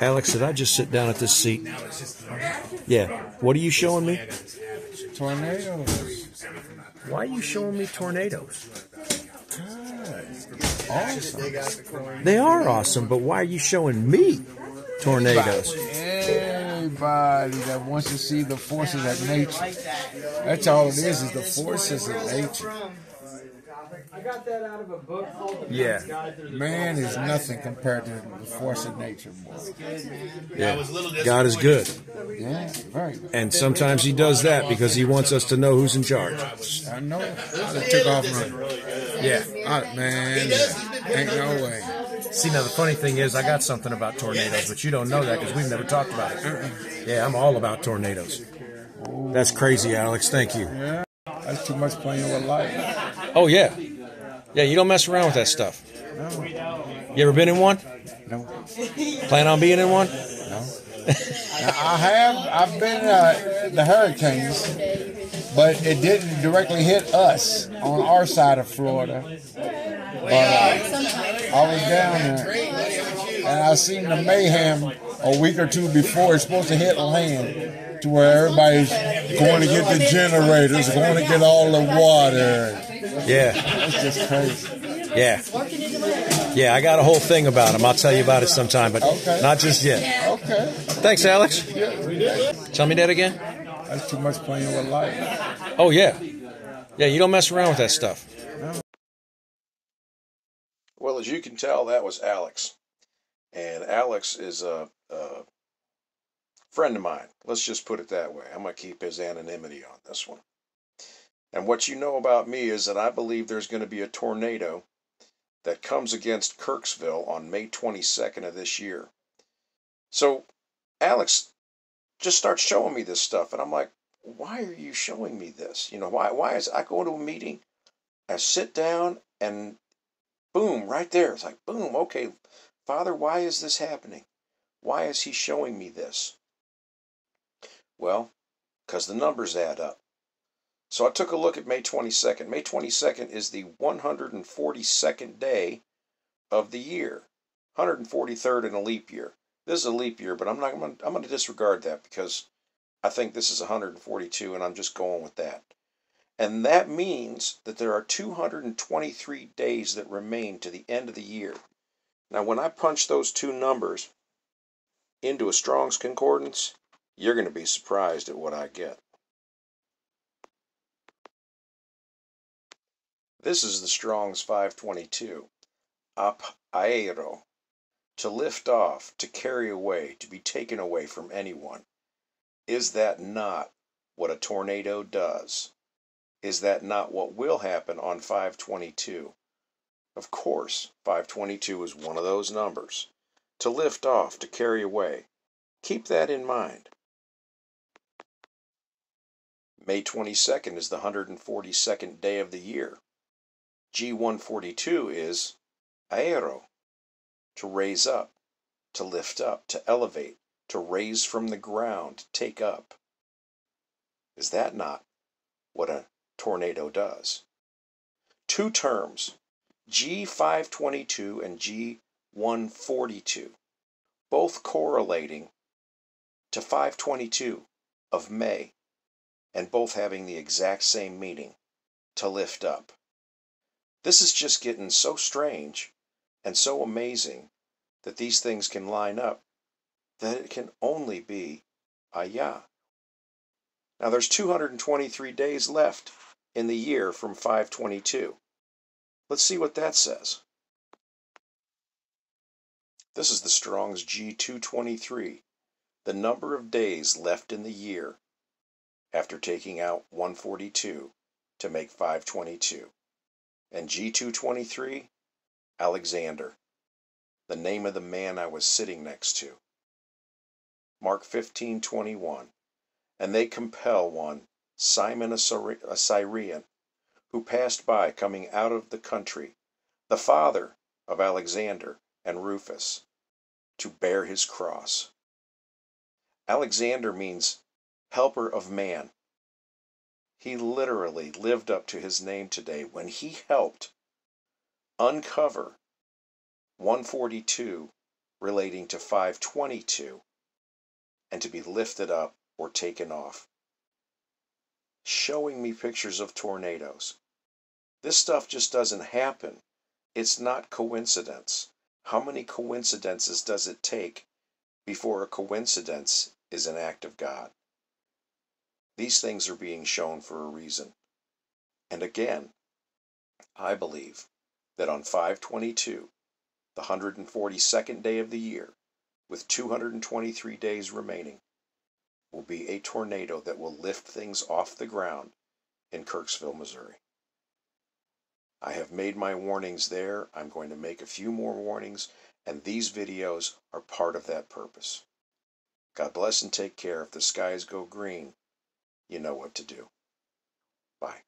Alex, did I just sit down at this seat? Yeah. What are you showing me? Tornadoes. Why are you showing me tornadoes? Awesome. They are awesome, but why are you showing me tornadoes? Everybody that wants to see the forces of nature. That's all it is, is the forces of nature. I got that out of a book called The Yeah. Guide Man is nothing compared to the force of nature, boy. Yeah. God is good. Yeah, very good. And sometimes he does that because he wants us to know who's in charge. I know. I took off running. Yeah. I, man, ain't no way. See, now the funny thing is, I got something about tornadoes, but you don't know that because we've never talked about it. Uh-uh. Yeah, I'm all about tornadoes. That's crazy, Alex. Thank you. Yeah. That's too much playing with life. Oh, yeah. Yeah, you don't mess around with that stuff. No. You ever been in one? No, Plan on being in one? no. Now, I have. I've been uh, the hurricanes, but it didn't directly hit us on our side of Florida. But uh, I was down there, and I seen the mayhem a week or two before it's supposed to hit land, to where everybody's going to get the generators, going to get all the water. Yeah. It's just crazy. Yeah. Yeah, I got a whole thing about him. I'll tell you about it sometime, but Okay. not just yet. Okay, Thanks, Alex. Tell me that again. that's too much playing with life. Oh, yeah. Yeah, you don't mess around with that stuff. Well, as you can tell, that was Alex. And Alex is a, a friend of mine. Let's just put it that way. I'm going to keep his anonymity on this one. And what you know about me is that I believe there's going to be a tornado that comes against Kirksville on May 22nd of this year. So Alex just starts showing me this stuff, and I'm like, why are you showing me this? You know, why why is I go to a meeting, I sit down, and boom, right there. It's like boom, okay, Father, why is this happening? Why is he showing me this? Well, because the numbers add up. So I took a look at May 22nd. May 22nd is the 142nd day of the year, 143rd in a leap year. This is a leap year, but I'm not. I'm gonna, I'm going to disregard that because I think this is 142, and I'm just going with that. And that means that there are 223 days that remain to the end of the year. Now, when I punch those two numbers into a Strong's Concordance, you're going to be surprised at what I get. This is the Strong's 522. Ap aero. To lift off, to carry away, to be taken away from anyone. Is that not what a tornado does? Is that not what will happen on 522? Of course, 522 is one of those numbers. To lift off, to carry away. Keep that in mind. May 22nd is the 142nd day of the year. G142 is airo, to raise up, to lift up, to elevate, to raise from the ground, take up. Is that not what a tornado does? Two terms, G522 and G142, both correlating to 522 of May, and both having the exact same meaning to lift up. This is just getting so strange and so amazing that these things can line up that it can only be Hayah. Now there's 223 days left in the year from 522. Let's see what that says. This is the Strong's G223, the number of days left in the year after taking out 142 to make 522. And G223, Alexander, the name of the man I was sitting next to. Mark 15:21. And they compel one, Simon a Syri- a Syrian, who passed by coming out of the country, the father of Alexander and Rufus, to bear his cross. Alexander means helper of man. He literally lived up to his name today when he helped uncover 142 relating to 522 and to be lifted up or taken off. Showing me pictures of tornadoes. This stuff just doesn't happen. It's not coincidence. How many coincidences does it take before a coincidence is an act of God? These things are being shown for a reason. And again, I believe that on 522, the 142nd day of the year, with 223 days remaining, will be a tornado that will lift things off the ground in Kirksville, Missouri. I have made my warnings there. I'm going to make a few more warnings, and these videos are part of that purpose. God bless and take care. If the skies go green, you know what to do. Bye.